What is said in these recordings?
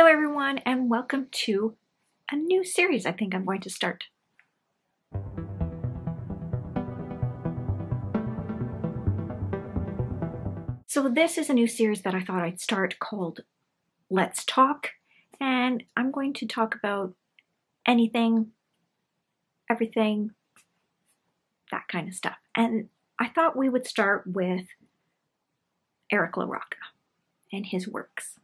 Hello everyone and welcome to a new series I think I'm going to start. So this is a new series that I thought I'd start called Let's Talk and I'm going to talk about anything, everything, that kind of stuff. And I thought we would start with Eric LaRocca and his works.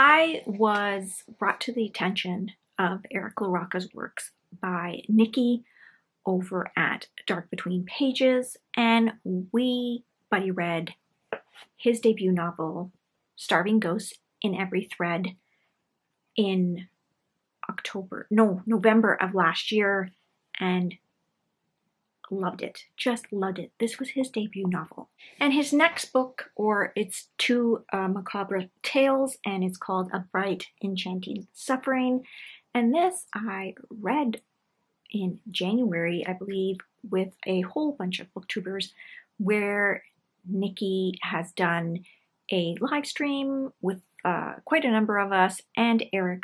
I was brought to the attention of Eric LaRocca's works by Nichi over at Dark Between Pages, and we buddy read his debut novel, Starving Ghosts in Every Thread, in October, no, November of last year, and loved it. Just loved it. This was his debut novel. And his next book, or it's two uh, macabre tales, and it's called A Bright Enchanting Suffering. And this I read in January, I believe, with a whole bunch of booktubers where Nichi has done a live stream with uh, quite a number of us and Eric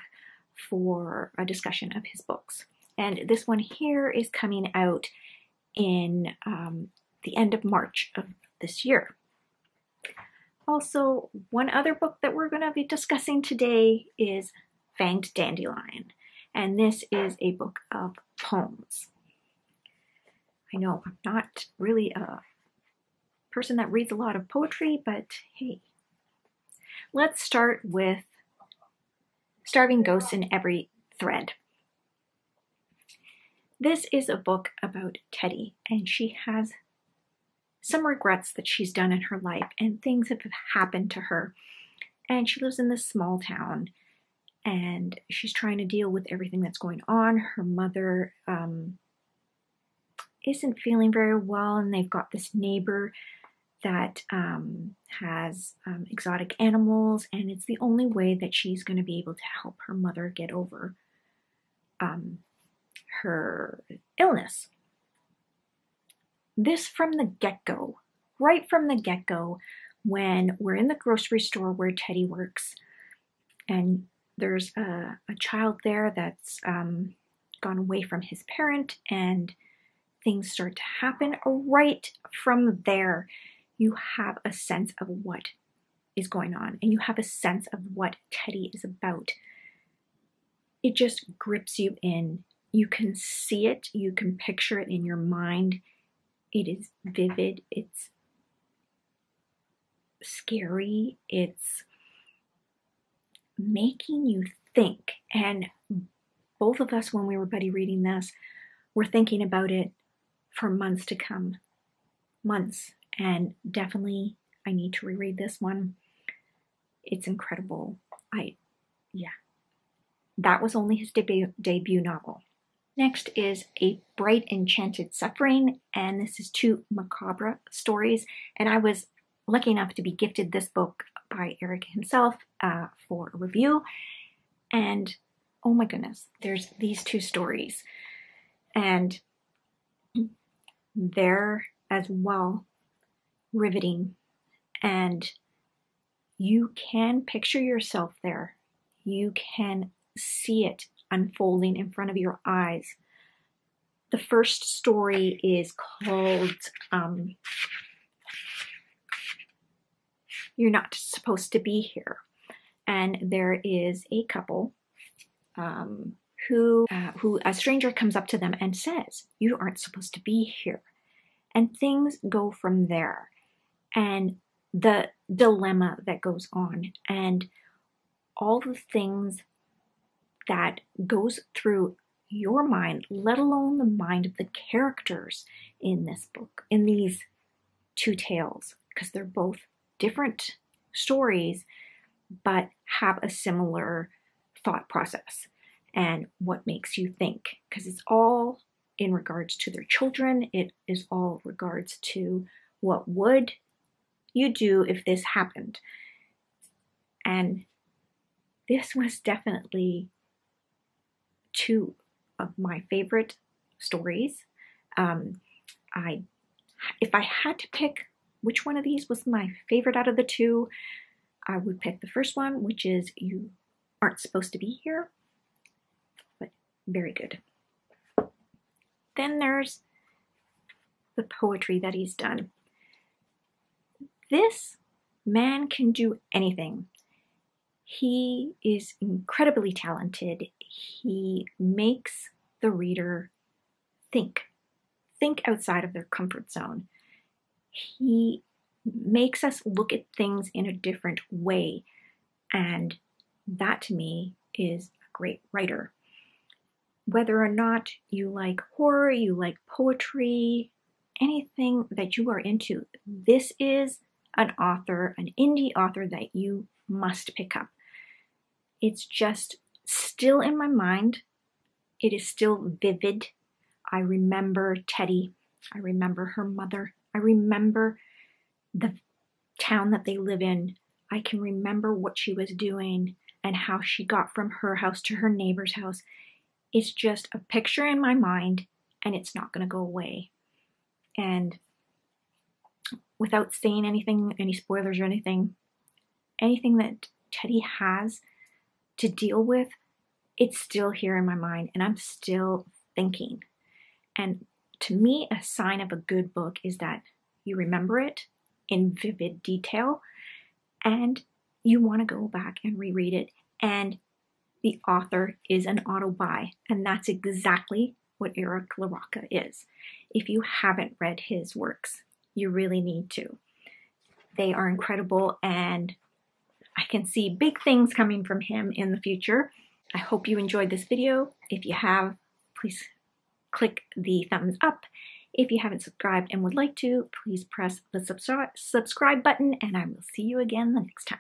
for a discussion of his books. And this one here is coming out in um, the end of March of this year. Also, one other book that we're going to be discussing today is Fanged Dandelion, and this is a book of poems. I know I'm not really a person that reads a lot of poetry, but hey. Let's start with Starving Ghosts in Every Thread. This is a book about Teddy, and she has some regrets that she's done in her life, and things have happened to her. And she lives in this small town, and she's trying to deal with everything that's going on. Her mother um, isn't feeling very well, and they've got this neighbor that um, has um, exotic animals, and it's the only way that she's going to be able to help her mother get over um, her illness. This from the get go, right from the get go, when we're in the grocery store where Teddy works, and there's a, a child there that's um, gone away from his parent, and things start to happen. Right from there, you have a sense of what is going on, and you have a sense of what Teddy is about. It just grips you in you can see it, you can picture it in your mind. It is vivid, it's scary, it's making you think. And both of us, when we were buddy reading this, were thinking about it for months to come. Months. And definitely, I need to reread this one. It's incredible. I, yeah. That was only his debut, debut novel. Next is A Bright Enchanted Suffering, and this is two macabre stories. And I was lucky enough to be gifted this book by Eric himself uh, for a review. And oh my goodness, there's these two stories. And they're as well riveting. And you can picture yourself there. You can see it unfolding in front of your eyes. The first story is called um, You're Not Supposed to Be Here. And there is a couple um, who, uh, who a stranger comes up to them and says, You aren't supposed to be here. And things go from there. And the dilemma that goes on, and all the things that goes through your mind, let alone the mind of the characters in this book, in these two tales, because they're both different stories, but have a similar thought process and what makes you think, because it's all in regards to their children, it is all regards to what would you do if this happened. And this was definitely two of my favorite stories. Um, I, if I had to pick which one of these was my favorite out of the two, I would pick the first one, which is You aren't supposed to be here, but very good. Then there's the poetry that he's done. This man can do anything. He is incredibly talented. He makes the reader think, think outside of their comfort zone. He makes us look at things in a different way. And that to me is a great writer. Whether or not you like horror, you like poetry, anything that you are into, this is an author, an indie author that you must pick up. It's just still in my mind. It is still vivid. I remember Teddy. I remember her mother. I remember the town that they live in. I can remember what she was doing and how she got from her house to her neighbor's house. It's just a picture in my mind and it's not going to go away. And without saying anything, any spoilers or anything, anything that Teddy has to deal with, it's still here in my mind and I'm still thinking. And to me, a sign of a good book is that you remember it in vivid detail and you want to go back and reread it. And the author is an auto buy. And that's exactly what Eric LaRocca is. If you haven't read his works, you really need to. They are incredible and I can see big things coming from him in the future. I hope you enjoyed this video. If you have, please click the thumbs up. If you haven't subscribed and would like to, please press the subscribe button and I will see you again the next time.